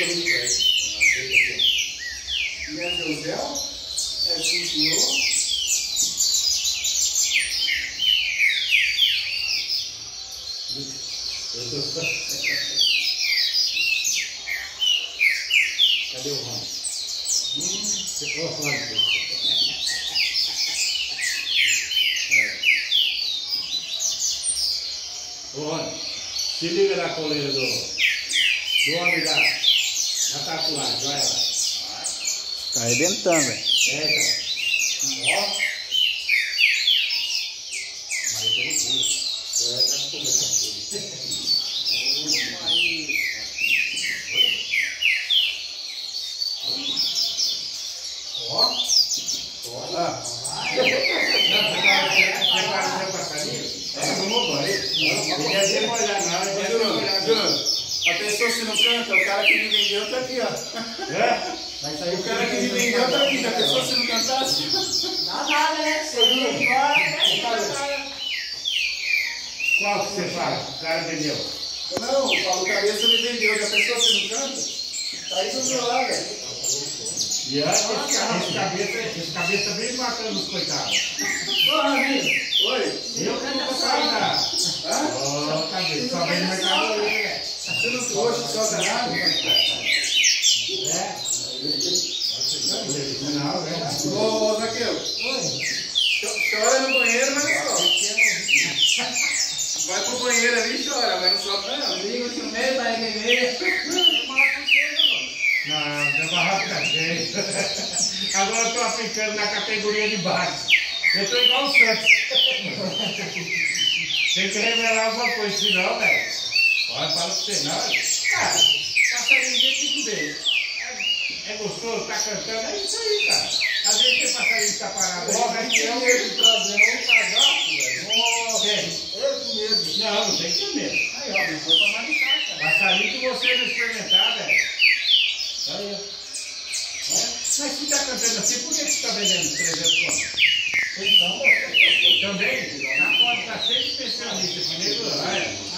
Né, José? É sim, senhor. Cadê o Ron? Hum, Ô, Ron. Ô, Ron, se liga na coleira do, do homem da, da tatuagem, vai lá. Tá arrebentando, velho. É, então. Ó. Mas eu tô no. É, tá tá. Olha. Ah. É. Não não. Não. A pessoa se não canta, o cara que me vendeu tá aqui, ó. É? Vai sair o cara que me vendeu tá aqui. Já pensou se não cantasse? Dá nada, né? Você viu né? Qual que você fala? O cara vendeu. Não, o Paulo Cabeça me vendeu. Já pensou se não canta? Tá aí do meu lado, velho. E antes, esse, esse cabeça, esse cabeça bem matando os coitados. Ô, amigo, Oi. Eu que não vou sair da. Hã? Ó, cabeça, só vem no mercado? Só danado? É? Não, é. Ô, ô Zaqueu. Cho- Chora no banheiro, mas não sobe. Vai pro banheiro ali e chora, mas não sobe não. amigo, chumeiro, tá aí vermelho. Não, deu barraco da gente. Agora eu tô aplicando na categoria de base. Eu tô igual o Santos. Tem que revelar alguma coisa, senão, velho. Olha, fala pra você, não. Cara, passarinho tem tudo bem. É, é gostoso, tá cantando, é isso aí, cara. Às vezes tem passarinho que tá parado Ó, é um. um de trazer um cagaço, velho. Ô, velho. Esse mesmo. Não, não tem que ter medo. Aí, ó, não foi pra machucar, cara. Passarinho que você não experimentar, velho. Aí, ó. É? Mas se tá cantando assim, por que você tá vendendo 300 conto? Então, ó. Também, na foto tá cheio de especialista, primeiro ano.